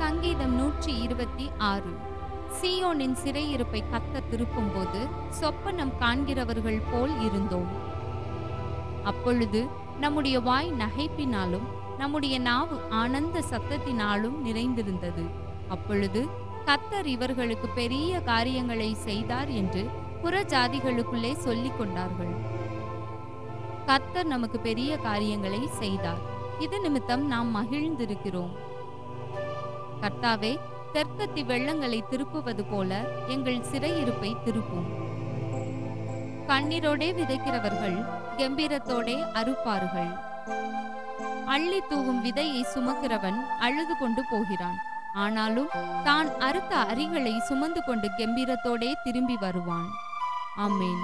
சங்கீதம் நூற்றி இருபத்தி ஆறு. சியோனின் சிறையிருப்பை கத்த திருப்பும் போது சொப்பனம் காண்கிறவர்கள் போல் இருந்தோம். அப்பொழுது நம்முடைய வாய் நகைப்பினாலும் நம்முடைய நாவு ஆனந்த சத்தத்தினாலும் நிறைந்திருந்தது. அப்பொழுது கத்தர் இவர்களுக்கு பெரிய காரியங்களை செய்தார் என்று புற ஜாதிகளுக்குள்ளே சொல்லிக் கொண்டார்கள். கத்தர் நமக்கு பெரிய காரியங்களை செய்தார். இது நிமித்தம் நாம் மகிழ்ந்திருக்கிறோம். கர்த்தாவே தெற்கத்தி வெள்ளங்களை திருப்புவது போல எங்கள் சிறையிருப்பை திருப்பும். கண்ணீரோடே விதைக்கிறவர்கள் கம்பீரத்தோடே அறுப்பார்கள். அள்ளி தூவும் விதையை சுமக்கிறவன் அழுது கொண்டு போகிறான். ஆனாலும் தான் அறுத்த அரிகளை சுமந்து கொண்டு கம்பீரத்தோடே திரும்பி வருவான். ஆமேன்.